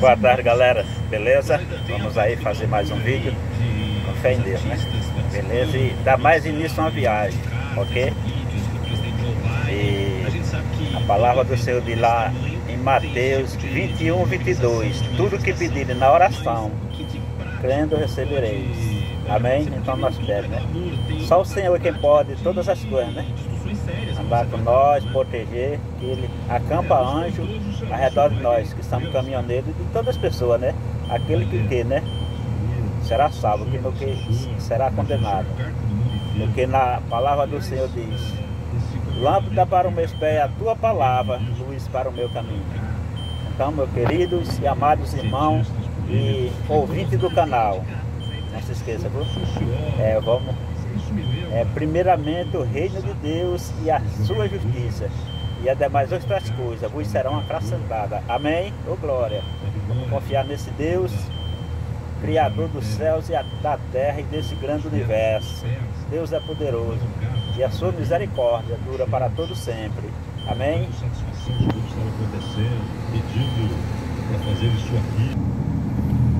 Boa tarde galera, beleza? Vamos aí fazer mais um vídeo com fé em Deus, né? Beleza? E dar mais início a uma viagem, ok? E a palavra do Senhor de lá em Mateus 21, 22 Tudo que pedirem na oração, crendo recebereis Amém? Então nós pedimos, né? Só o Senhor quem pode todas as coisas, né? Com nós, proteger, que Ele acampa anjo ao redor de nós, que somos caminhoneiros de todas as pessoas, né? Aquele que quer, né? Será salvo, que no que será condenado. Porque na palavra do Senhor diz, lâmpada para o meu pé é a tua palavra, luz para o meu caminho. Então, meus queridos e amados irmãos e ouvintes do canal, não se esqueça, viu? É, vamos é, primeiramente o reino de Deus e a sua justiça, e as demais outras coisas vos serão acrescentadas. Amém? Ô glória! Vamos confiar nesse Deus, Criador dos céus e da terra e desse grande universo. Deus é poderoso e a sua misericórdia dura para todo sempre. Amém?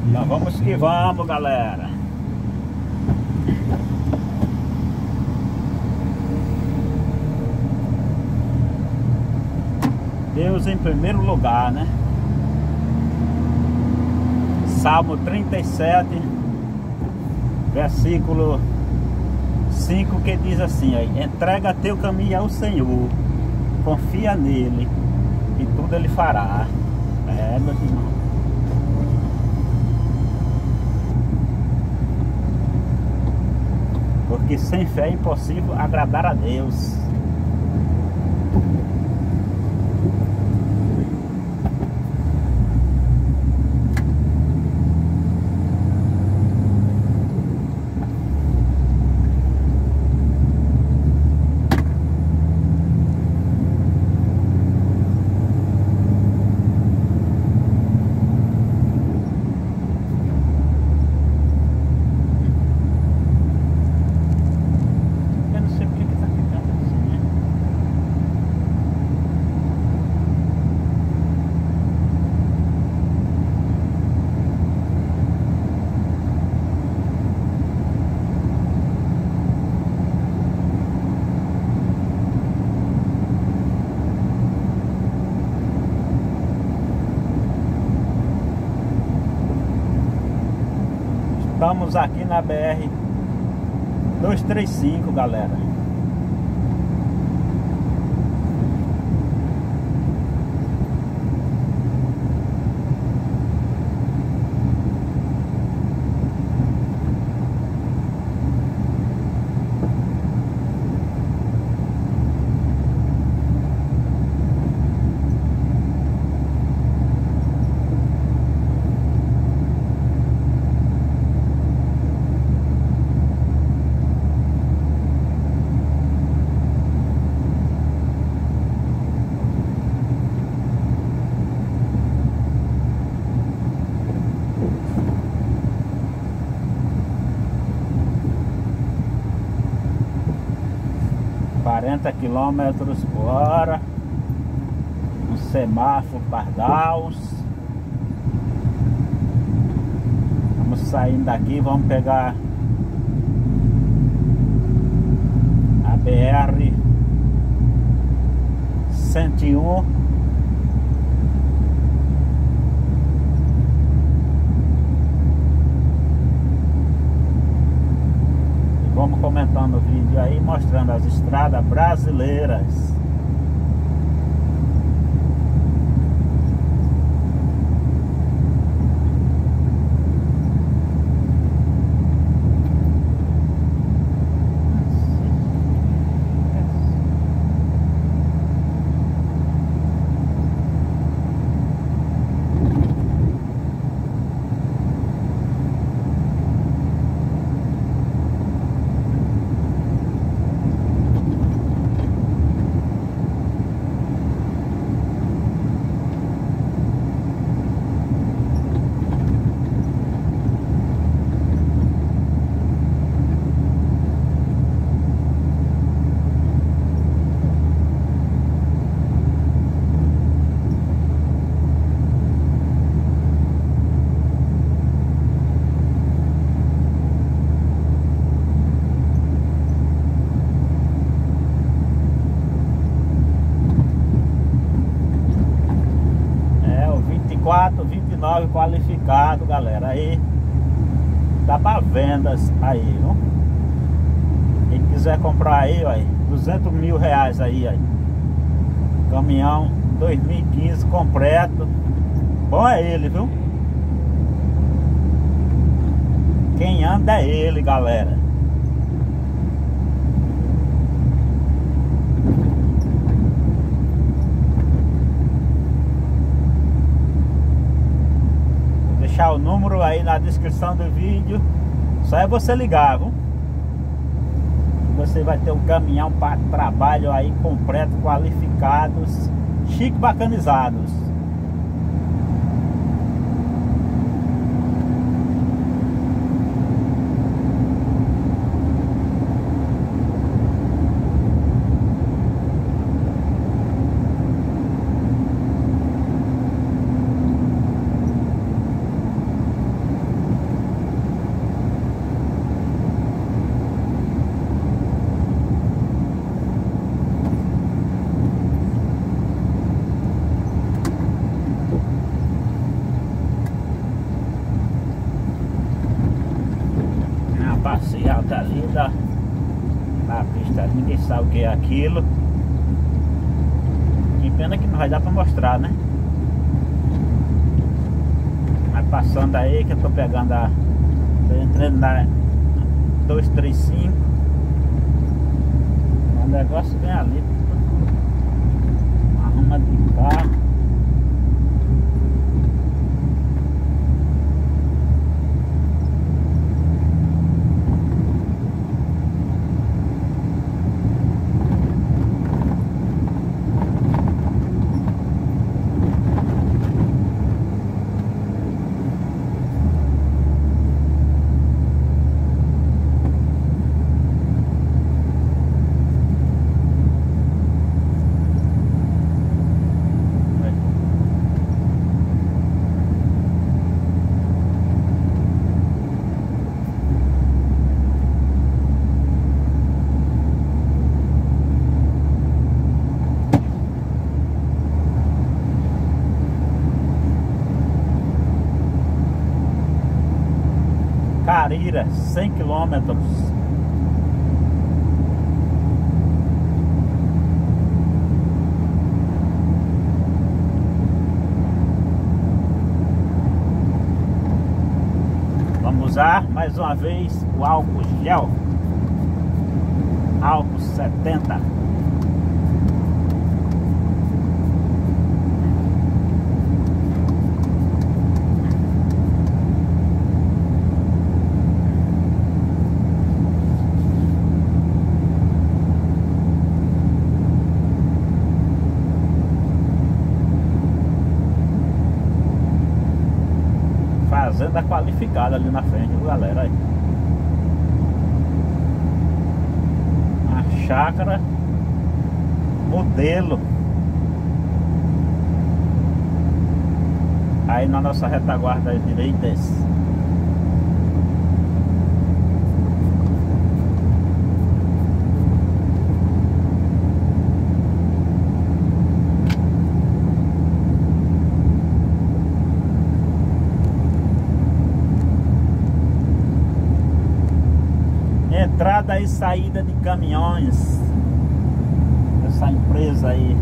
Então vamos que vamos, galera. Deus em primeiro lugar, né? Salmo 37, versículo 5 que diz assim, aí, entrega teu caminho ao Senhor, confia nele e tudo ele fará. É, meus irmãos. Porque sem fé é impossível agradar a Deus. Estamos aqui na BR 235, galera. 40 km por hora um semáforo pardal vamos saindo daqui vamos pegar a BR 101 Vamos comentando o vídeo aí, mostrando as estradas brasileiras. Ele, viu? Quem anda é ele, galera. Vou deixar o número aí na descrição do vídeo. Só é você ligar, viu? Você vai ter um caminhão para trabalho aí completo, qualificados, chique bacanizados. passeata ali da, na pista, ninguém o que é aquilo. Que pena que não vai dar pra mostrar, né? Mas passando aí que eu tô pegando a. Tô entrando na 235. O negócio vem ali. Arruma de carro. Carira, 100 quilômetros. Vamos usar mais uma vez o álcool gel. Álcool 70. Ali na frente, viu, galera? Aí. A chácara modelo. Aí na nossa retaguarda direita entrada e saída de caminhões. Essa empresa aí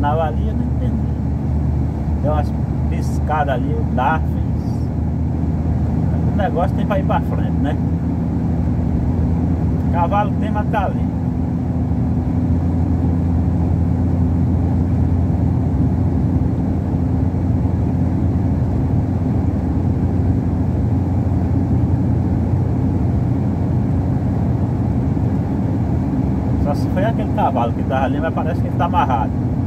sinal ali, eu não entendi. Deu umas piscadas ali, o DAR fez. O negócio tem pra ir pra frente, né? Cavalo tem, mas tá ali. Só se foi aquele cavalo que tava ali, mas parece que ele tá amarrado.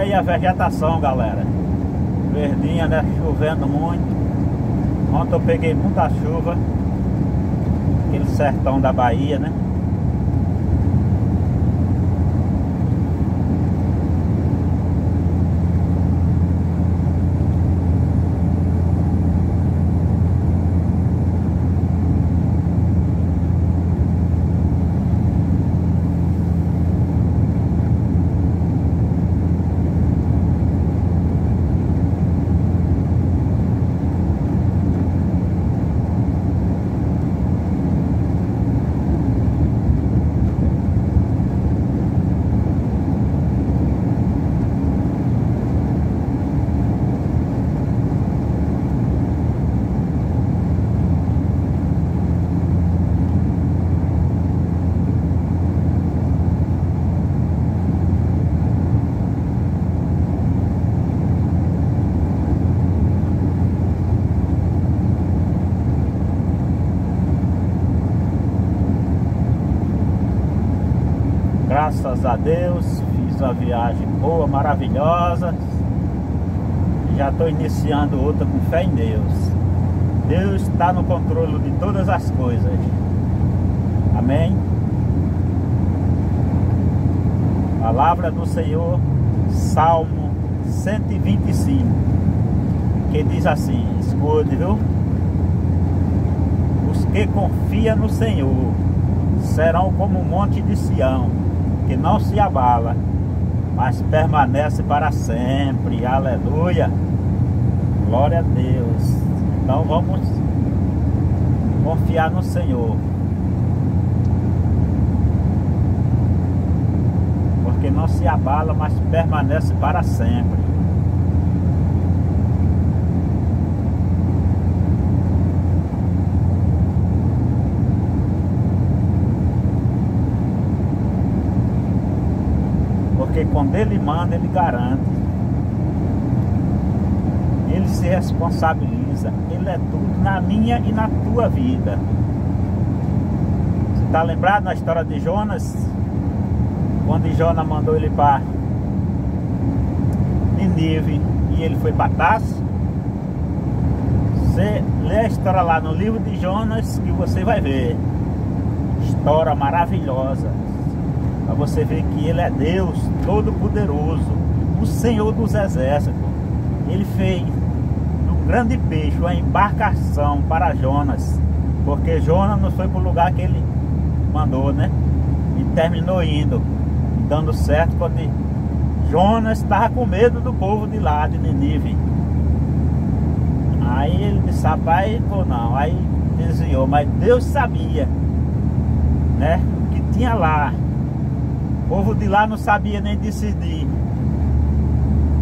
Aí a vegetação, galera. Verdinha, né? Chovendo muito. Ontem eu peguei muita chuva. Aquele sertão da Bahia, né? Graças a Deus, fiz uma viagem boa, maravilhosa. Já estou iniciando outra com fé em Deus. Deus está no controle de todas as coisas. Amém? Palavra do Senhor, Salmo 125, que diz assim: escute, viu? Os que confiam no Senhor serão como o monte de Sião que não se abala, mas permanece para sempre. Aleluia. Glória a Deus. Então vamos confiar no Senhor. Porque não se abala, mas permanece para sempre. Porque quando ele manda, ele garante. Ele se responsabiliza. Ele é tudo na minha e na tua vida. Você está lembrado na história de Jonas? Quando Jonas mandou ele para Nínive e ele foi para? Você lê a história lá no livro de Jonas que você vai ver. História maravilhosa. Para você ver que ele é Deus Todo-Poderoso, o Senhor dos Exércitos. Ele fez do grande peixe uma embarcação para Jonas, porque Jonas não foi para o lugar que ele mandou, né? E terminou indo, dando certo quando Jonas estava com medo do povo de lá, de Nínive. Aí ele disse, rapaz, ou não, aí desviou, mas Deus sabia, né? O que tinha lá. Povo de lá não sabia nem decidir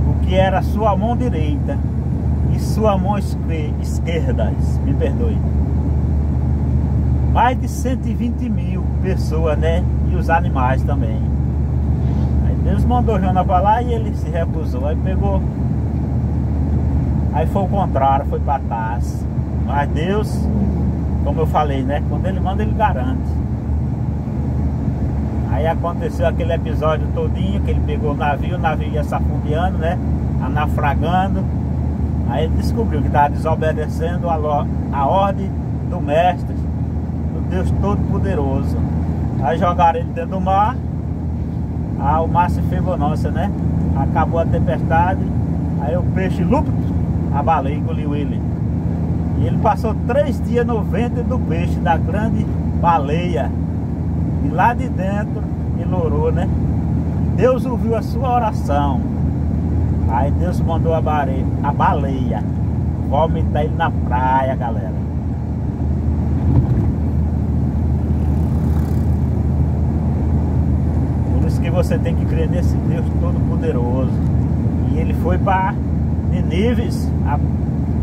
o que era sua mão direita e sua mão esquerda, me perdoe. Mais de 120 mil pessoas, né? E os animais também. Aí Deus mandou Jonas para lá e ele se recusou. Aí pegou. Aí foi o contrário, foi para Tars. Mas Deus, como eu falei, né? Quando ele manda, ele garante. Aí aconteceu aquele episódio todinho que ele pegou o navio, o navio ia safundeando, né? Anafragando. Aí ele descobriu que estava desobedecendo a, a ordem do mestre, do Deus Todo-Poderoso. Aí jogaram ele dentro do mar. Ah, o mar se febonância, né? Acabou a tempestade. Aí o peixe lupo, a baleia engoliu ele. E ele passou três dias no ventre do peixe, da grande baleia. E lá de dentro ele orou, né? Deus ouviu a sua oração. Aí Deus mandou a baleia, a baleia vomitar ele na praia, galera. Por isso que você tem que crer nesse Deus Todo-Poderoso. E ele foi para Ninives a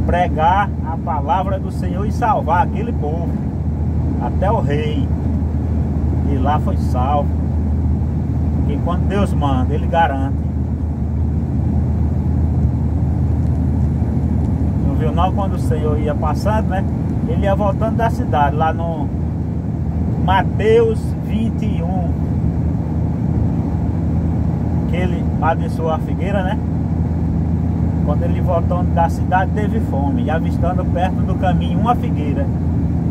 pregar a palavra do Senhor e salvar aquele povo. Até o rei. E lá foi salvo. Porque quando Deus manda, Ele garante. Não viu não quando o Senhor ia passando, né? Ele ia voltando da cidade, lá no Mateus 21. Que ele abençoou a figueira, né? Quando ele voltando da cidade teve fome e avistando perto do caminho uma figueira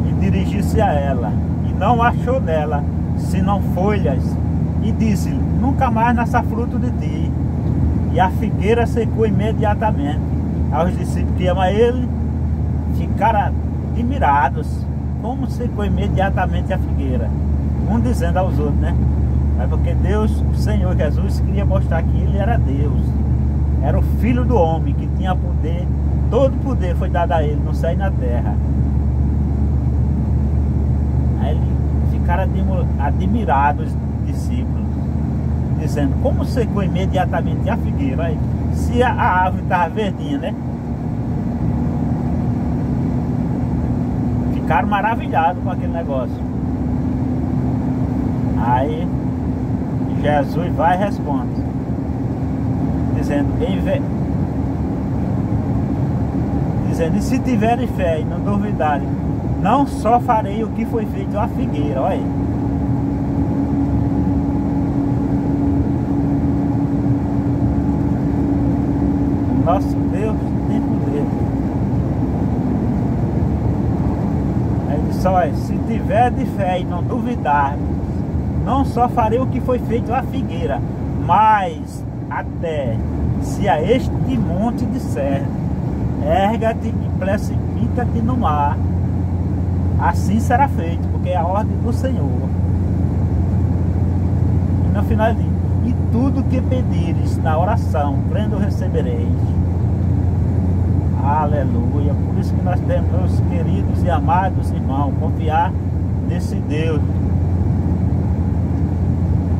e dirigiu-se a ela e não achou nela senão folhas e disse-lhe, nunca mais nasça fruto de ti. E a figueira secou imediatamente. Aos discípulos que amam ele, ficaram admirados. Como secou imediatamente a figueira? Um dizendo aos outros, né? Mas porque Deus, o Senhor Jesus, queria mostrar que ele era Deus. Era o Filho do Homem que tinha poder. Todo poder foi dado a ele no e na terra. Aí eles ficaram admirados discípulos, dizendo como secou imediatamente a figueira, aí, se a, a árvore estava verdinha, né? Ficaram maravilhados com aquele negócio. Aí Jesus vai e responde, dizendo, em dizendo, e se tiverem fé e não duvidarem, não só farei o que foi feito à figueira, olha aí. Nosso Deus tem poder. Ele só é, se tiver de fé e não duvidar, não só farei o que foi feito à figueira, mas até se a este monte disser, erga-te e precipita-te no mar, assim será feito, porque é a ordem do Senhor. E no final diz, e tudo que pedires na oração, crendo recebereis. Aleluia. Por isso que nós temos, meus queridos e amados irmãos, confiar nesse Deus.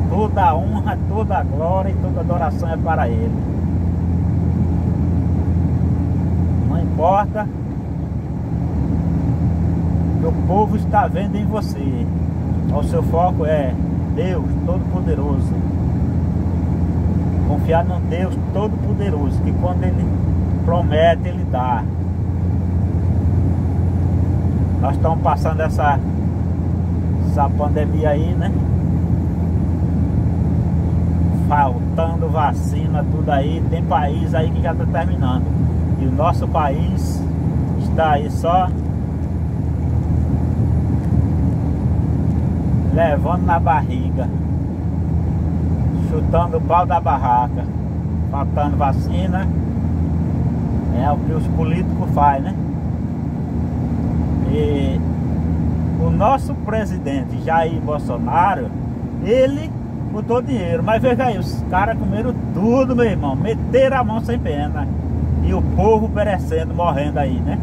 Toda a honra, toda a glória e toda a adoração é para Ele. Não importa o povo está vendo em você. O seu foco é Deus Todo-Poderoso Confiar no Deus Todo-Poderoso, que quando Ele promete, Ele dá. Nós estamos passando essa, essa pandemia aí, né? Faltando vacina, tudo aí. Tem país aí que já está terminando. E o nosso país está aí só levando na barriga chutando o pau da barraca, faltando vacina. É o que os políticos fazem, né? E o nosso presidente Jair Bolsonaro, ele botou dinheiro, mas veja aí, os caras comeram tudo, meu irmão, meteram a mão sem pena. E o povo perecendo, morrendo aí, né?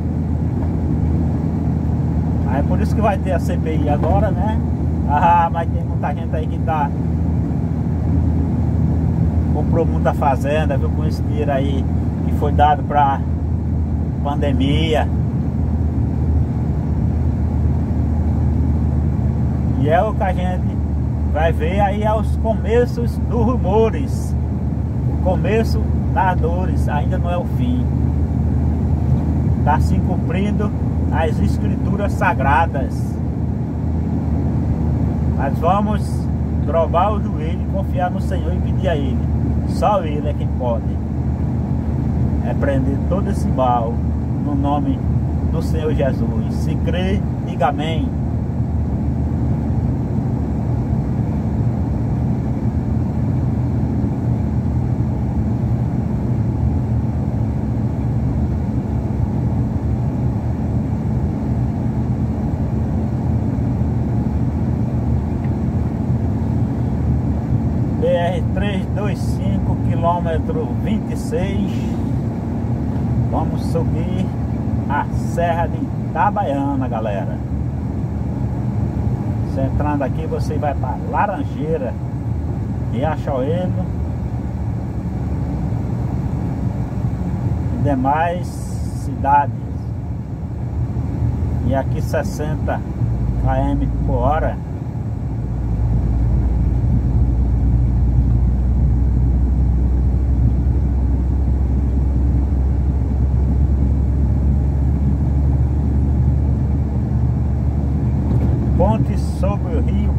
Aí por isso que vai ter a CPI agora, né? Ah, mas tem muita gente aí que tá comprou muita fazenda, viu, com esse dinheiro aí que foi dado para pandemia. E é o que a gente vai ver aí aos começos dos rumores. O começo das dores ainda não é o fim. Está se cumprindo as escrituras sagradas. Mas vamos drobar o joelho confiar no Senhor e pedir a Ele só Ele é quem pode repreender todo esse mal no nome do Senhor Jesus. Se crê, diga amém. Quilômetro 26. Vamos subir a Serra de Itabaiana, galera. Você entrando aqui, você vai para Laranjeira, Riachuelo e demais cidades. E aqui 60 km por hora.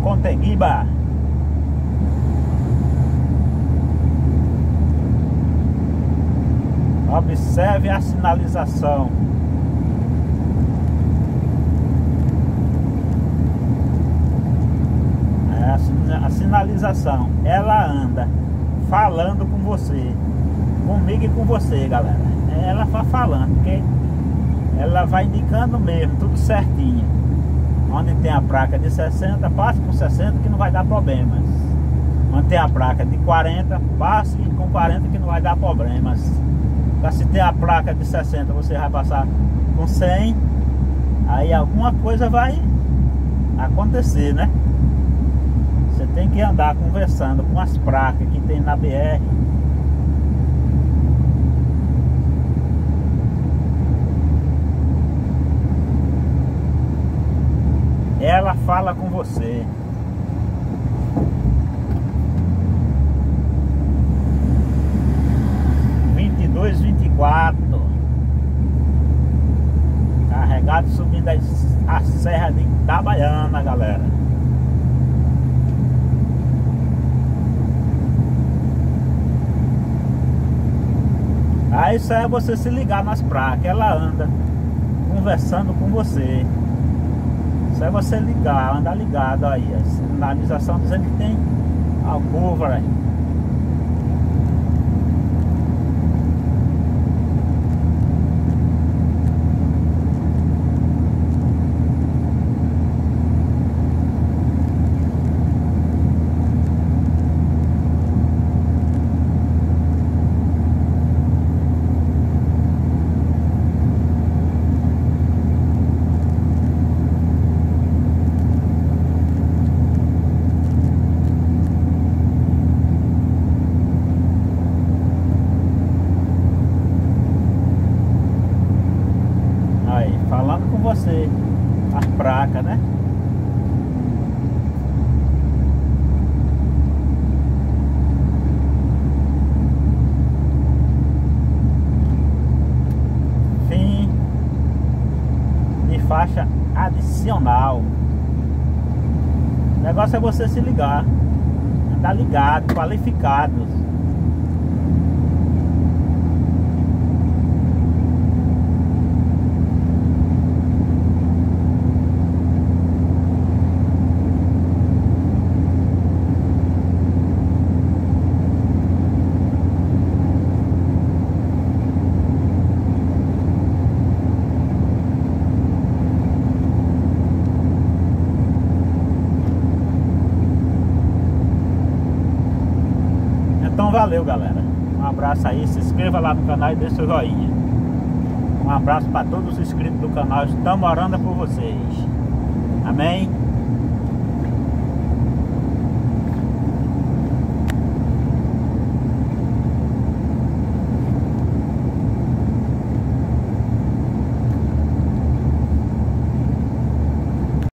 Conteguiba. Observe a sinalização. É a sinalização, ela anda falando com você, comigo e com você, galera. Ela vai falando, porque ela vai indicando mesmo, tudo certinho. Onde tem a placa de 60, passe com 60 que não vai dar problemas. Onde tem a placa de 40, passe com 40 que não vai dar problemas. Mas se tem a placa de 60, você vai passar com 100, aí alguma coisa vai acontecer, né? Você tem que andar conversando com as placas que tem na BR. Ela fala com você. Vinte e dois, vinte e quatro. Carregado subindo a Serra de Itabaiana, galera. Aí isso é você se ligar nas placas, ela anda conversando com você. Isso é você ligar, andar ligado aí. A sinalização dizendo que tem alcova aí. você as placas, né? Fim de faixa O negócio é você se ligar, andar ligado, qualificados. Valeu galera. Um abraço aí, se inscreva lá no canal e deixe seu joinha. Um abraço para todos os inscritos do canal. Estamos orando por vocês. Amém?